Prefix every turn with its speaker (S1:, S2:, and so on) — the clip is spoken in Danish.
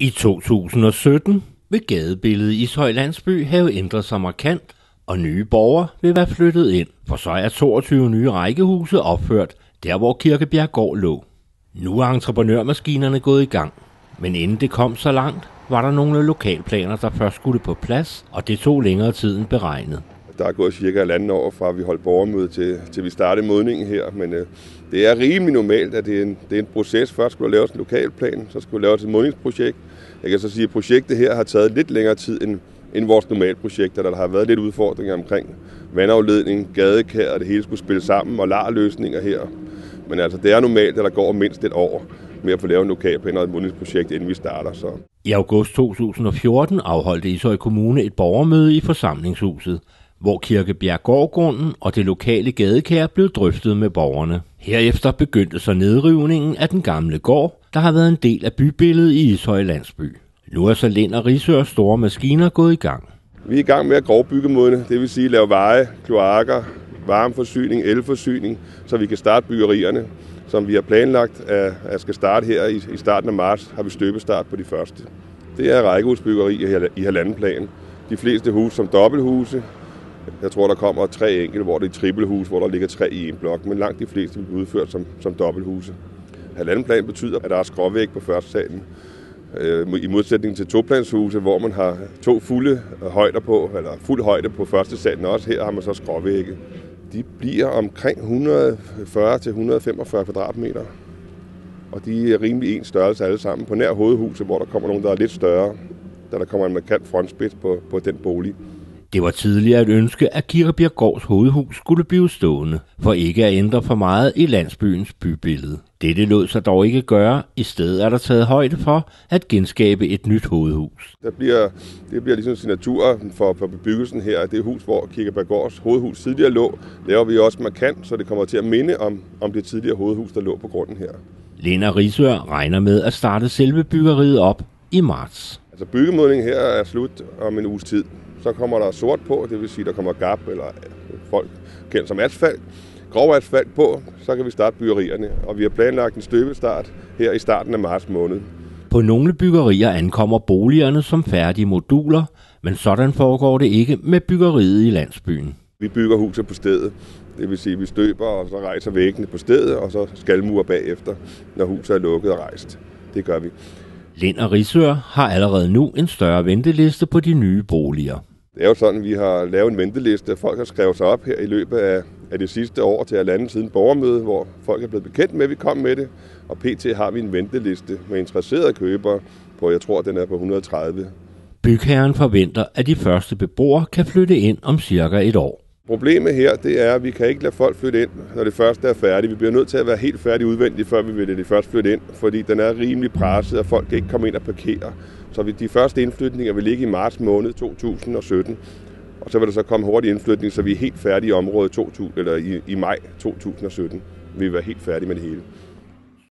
S1: I 2017 vil gadebilledet i Ishøj Landsby have ændret sig markant, og nye borgere vil være flyttet ind, for så er 22 nye rækkehuse opført, der hvor Kirkebjerg gård lå. Nu er entreprenørmaskinerne gået i gang, men inden det kom så langt, var der nogle lokalplaner, der først skulle på plads, og det tog længere tid end beregnet.
S2: Der er gået cirka et andet år fra, vi holdt borgermøde til, til vi startede modningen her, men øh, det er rimelig normalt, at det er en, det er en proces. Først skulle der laves en lokalplan, så skulle der laves et modningsprojekt. Jeg kan så sige, at projektet her har taget lidt længere tid end, end vores normale projekter, der har været lidt udfordringer omkring vandafledning, gadekær, og det hele skulle spille sammen, og larløsninger her. Men altså, det er normalt, at der går mindst et år med at få lavet en lokalplan og et modningsprojekt, inden vi starter. Så.
S1: I august 2014 afholdte Ishøj Kommune et borgermøde i forsamlingshuset, hvor Kirkebjerggårdgrunden og det lokale gadekær blev drøftet med borgerne. Herefter begyndte så nedrivningen af den gamle gård, der har været en del af bybilledet i Ishøj Landsby. Nu er så Lind og Risør store maskiner gået i gang.
S2: Vi er i gang med at grovbygge modene, det vil sige lave veje, kloakker, varmeforsyning, elforsyning, så vi kan starte byggerierne, som vi har planlagt at, at skal starte her i, i starten af marts, har vi støbestart på de første. Det er rækkehusbyggeri i halvanden plan. De fleste huse som dobbelthuse, jeg tror, der kommer tre enkelte, hvor det er trippelhus, hvor der ligger tre i en blok, men langt de fleste bliver udført som, som dobbelthuse. Halvanden plan betyder, at der er skråvæg på første salen, øh, i modsætning til toplanshuse, hvor man har to fulde højder på, eller fuld højde på første salen også. Her har man så skråvægge. De bliver omkring 140-145 kvadratmeter. Og de er rimelig en størrelse alle sammen. På nær hovedhuset, hvor der kommer nogen, der er lidt større, da der kommer en markant frontspids på, på den bolig.
S1: Det var tidligere et ønske, at Kirkebjerggårds hovedhus skulle blive stående, for ikke at ændre for meget i landsbyens bybillede. Dette lod sig dog ikke gøre. I stedet er der taget højde for at genskabe et nyt hovedhus.
S2: Der bliver, det bliver ligesom signatur for, for bebyggelsen her. Det hus, hvor Kirkebjerggårds hovedhus tidligere lå, laver vi også markant, så det kommer til at minde om, om det tidligere hovedhus, der lå på grunden her.
S1: Lena Risør regner med at starte selve byggeriet op i marts.
S2: Altså byggemodningen her er slut om en uges tid. Så kommer der sort på, det vil sige, der kommer gap, eller folk kendt som asfalt. Grov asfalt på, så kan vi starte byggerierne. Og vi har planlagt en støbestart her i starten af marts måned.
S1: På nogle byggerier ankommer boligerne som færdige moduler, men sådan foregår det ikke med byggeriet i landsbyen.
S2: Vi bygger huset på stedet. Det vil sige, at vi støber, og så rejser væggene på stedet, og så skalmur bagefter, når huset er lukket og rejst. Det gør vi.
S1: Lind og Risør har allerede nu en større venteliste på de nye boliger.
S2: Det er jo sådan, at vi har lavet en venteliste. Folk har skrevet sig op her i løbet af, af det sidste år til lande siden borgermøde, hvor folk er blevet bekendt med, at vi kom med det. Og pt. har vi en venteliste med interesserede købere på, jeg tror, den er på 130.
S1: Bygherren forventer, at de første beboere kan flytte ind om cirka et år.
S2: Problemet her, det er, at vi kan ikke lade folk flytte ind, når det første er færdigt. Vi bliver nødt til at være helt færdige udvendigt, før vi vil det først flytte ind, fordi den er rimelig presset, og folk kan ikke komme ind og parkere. Så de første indflytninger vil ligge i marts måned 2017, og så vil der så komme hurtig indflytning, så vi er helt færdige i området 2000, eller i, i maj 2017. Vi vil være helt færdige med det hele.